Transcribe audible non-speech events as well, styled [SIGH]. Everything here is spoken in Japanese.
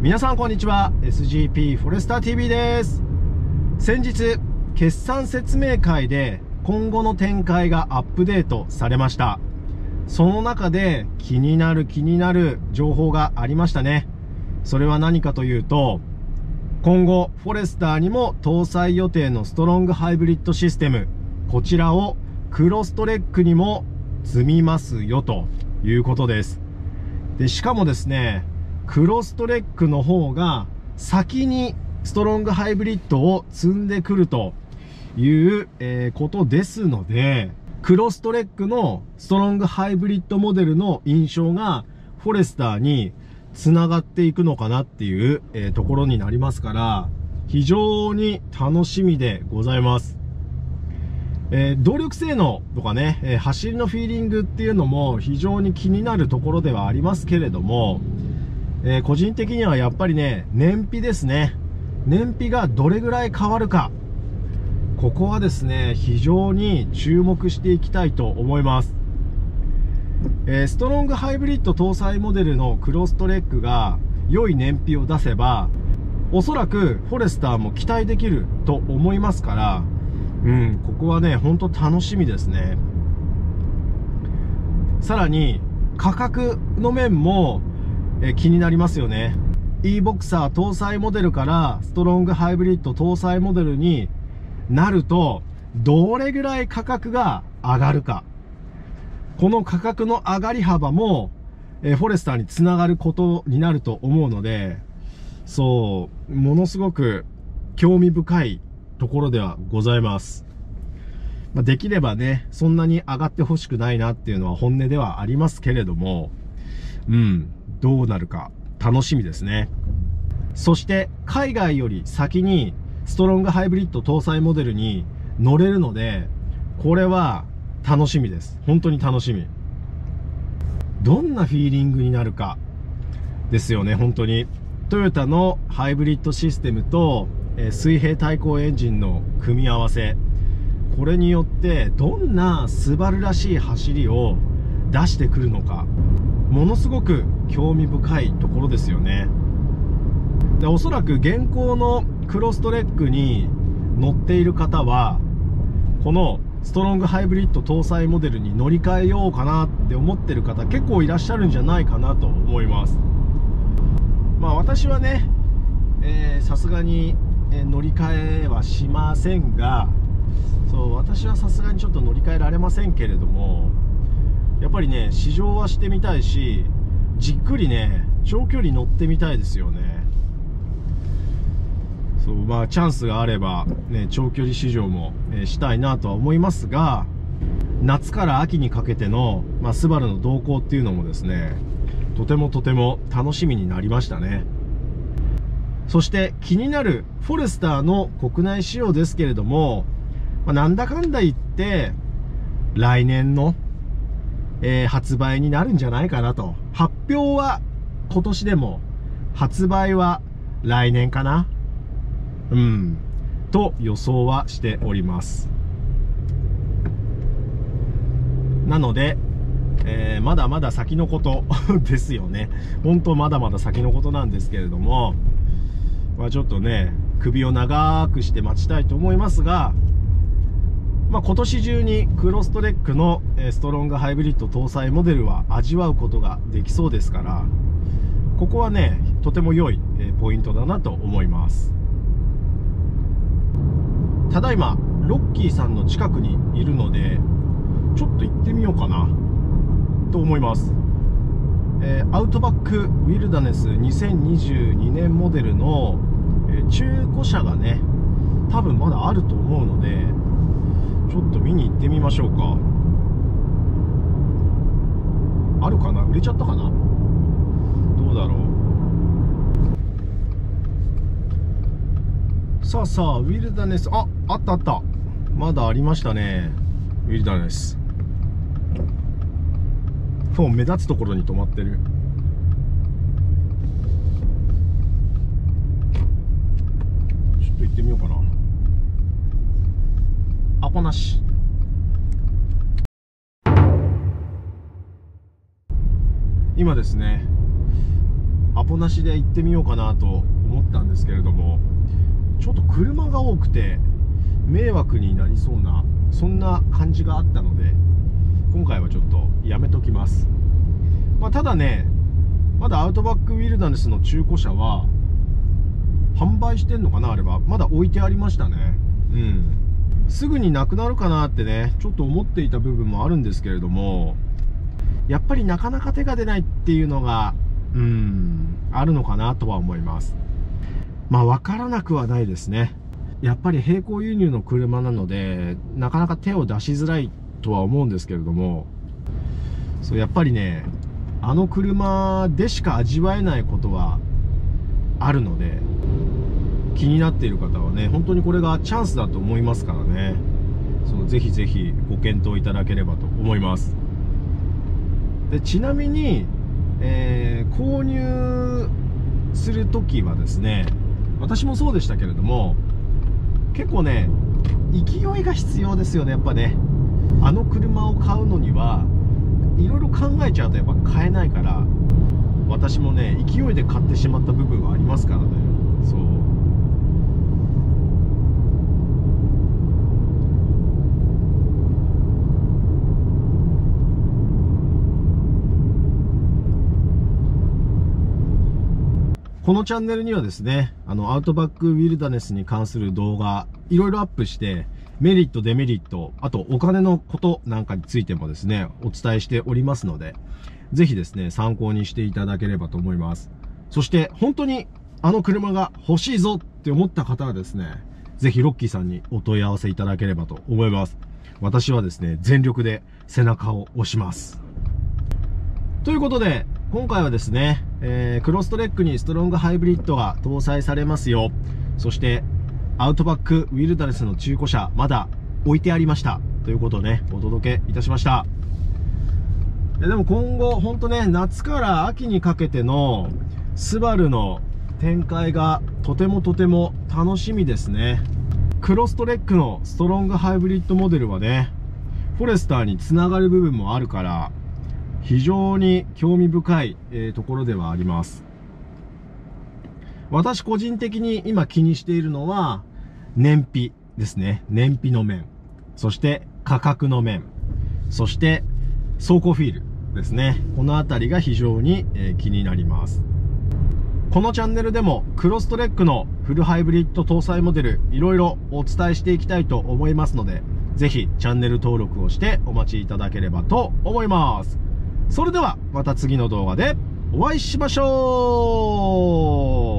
皆さんこんにちは。SGP フォレスター TV です。先日決算説明会で今後の展開がアップデートされました。その中で気になる気になる情報がありましたね。それは何かというと今後フォレスターにも搭載予定のストロングハイブリッドシステムこちらをクロストレックにも積みますよということです。でしかもですねクロストレックの方が先にストロングハイブリッドを積んでくるという、え、ことですので、クロストレックのストロングハイブリッドモデルの印象がフォレスターに繋がっていくのかなっていう、え、ところになりますから、非常に楽しみでございます。えー、動力性能とかね、えー、走りのフィーリングっていうのも非常に気になるところではありますけれども、えー、個人的にはやっぱりね、燃費ですね。燃費がどれぐらい変わるか。ここはですね、非常に注目していきたいと思います。えー、ストロングハイブリッド搭載モデルのクロストレックが良い燃費を出せば、おそらくフォレスターも期待できると思いますから、うん、ここはね、ほんと楽しみですね。さらに、価格の面もえ気になりますよね。e ボクサー搭載モデルからストロングハイブリッド搭載モデルになると、どれぐらい価格が上がるか。この価格の上がり幅も、えフォレスターにつながることになると思うので、そう、ものすごく興味深いところではございます。まあ、できればね、そんなに上がってほしくないなっていうのは本音ではありますけれども、うん、どうなるか楽しみですね。そして海外より先にストロングハイブリッド搭載モデルに乗れるので、これは楽しみです。本当に楽しみ。どんなフィーリングになるかですよね、本当に。トヨタのハイブリッドシステムと、え水平対向エンジンの組み合わせ。これによってどんなスバルらしい走りを出してくるのか。ものすごく興味深いところですよね。でおそらく現行のクロストレックに乗っている方はこのストロングハイブリッド搭載モデルに乗り換えようかなって思ってる方結構いらっしゃるんじゃないかなと思います。まあ私はねさすがに、え、乗り換えはしませんがそう私はさすがにちょっと乗り換えられませんけれどもやっぱりね試乗はしてみたいしじっくりね長距離乗ってみたいですよねそうまあチャンスがあれば、ね、長距離試乗も、え、したいなとは思いますが夏から秋にかけての、まあ、スバルの動向っていうのもですねとてもとても楽しみになりましたねそして気になるフォレスターの国内仕様ですけれども、まあ、なんだかんだ言って来年のえー、発売になるんじゃないかなと。発表は今年でも、発売は来年かな？うん。と予想はしております。なので、えー、まだまだ先のこと [LAUGHS] ですよね。本当まだまだ先のことなんですけれども、まあ、ちょっとね、首を長くして待ちたいと思いますが、まあ、今年中にクロストレックのストロングハイブリッド搭載モデルは味わうことができそうですからここはねとても良いポイントだなと思います。ただいまロッキーさんの近くにいるのでちょっと行ってみようかなと思います、えー、アウトバックウィルダネス2022年モデルの、中古車がね多分まだあると思うのでちょっと見に行ってみましょうか。あるかな？売れちゃったかな？どうだろう。さあさあウィルダネス。ああったあった。まだありましたね。ウィルダネス。フォン目立つところに止まってるちょっと行ってみようかなアポなし今ですねアポなしで行ってみようかなと思ったんですけれどもちょっと車が多くて迷惑になりそうなそんな感じがあったので今回はちょっとやめときます、まあ、ただねまだアウトバックウィルダネスの中古車は販売してんのかなあれは。まだ置いてありましたね。うん。すぐになくなるかなってねちょっと思っていた部分もあるんですけれどもやっぱりなかなか手が出ないっていうのがうんあるのかなとは思います。まあ分からなくはないですね。やっぱり並行輸入の車なのでなかなか手を出しづらいとは思うんですけれどもそうやっぱりねあの車でしか味わえないことはあるので気になっている方はね本当にこれがチャンスだと思いますからね。そのぜひぜひご検討いただければと思います。でちなみに、えー、購入するときはですね私もそうでしたけれども結構ね勢いが必要ですよねやっぱね。あの車を買うのにはいろいろ考えちゃうとやっぱ買えないから私もね勢いで買ってしまった部分はありますからねそうこのチャンネルにはですね、あの、アウトバックウィルダネスに関する動画、いろいろアップして、メリット、デメリット、あとお金のことなんかについてもですね、お伝えしておりますので、ぜひですね、参考にしていただければと思います。そして、本当にあの車が欲しいぞって思った方はですね、ぜひロッキーさんにお問い合わせいただければと思います。私はですね、全力で背中を押します。ということで、今回はですね、えー、クロストレックにストロングハイブリッドが搭載されますよ。そして、アウトバックウィルダレスの中古車、まだ置いてありました。ということをね、お届けいたしました。でも今後、ほんとね、夏から秋にかけての、スバルの展開がとてもとても楽しみですね。クロストレックのストロングハイブリッドモデルはね、フォレスターにつながる部分もあるから、非常に興味深い、え、ところではあります。私個人的に今気にしているのは、燃費ですね。燃費の面。そして価格の面。そして走行フィールですね。このあたりが非常に、え、気になります。このチャンネルでもクロストレックのフルハイブリッド搭載モデルいろいろお伝えしていきたいと思いますので、ぜひチャンネル登録をしてお待ちいただければと思います。それではまた次の動画でお会いしましょう。